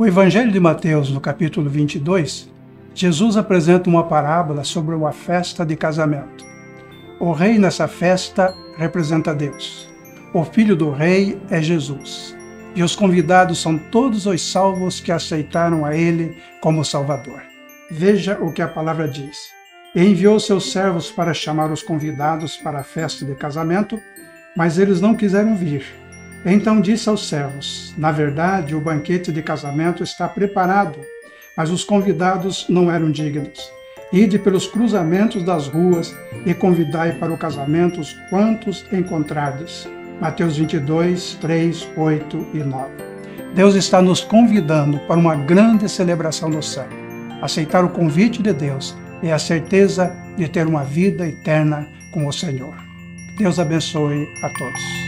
O Evangelho de Mateus, no capítulo 22, Jesus apresenta uma parábola sobre uma festa de casamento. O rei nessa festa representa Deus. O filho do rei é Jesus. E os convidados são todos os salvos que aceitaram a ele como Salvador. Veja o que a palavra diz. E enviou seus servos para chamar os convidados para a festa de casamento, mas eles não quiseram vir. Então disse aos servos: Na verdade, o banquete de casamento está preparado, mas os convidados não eram dignos. Ide pelos cruzamentos das ruas e convidai para o casamento os quantos encontrardes. Mateus 22, 3, 8 e 9. Deus está nos convidando para uma grande celebração do céu. Aceitar o convite de Deus é a certeza de ter uma vida eterna com o Senhor. Deus abençoe a todos.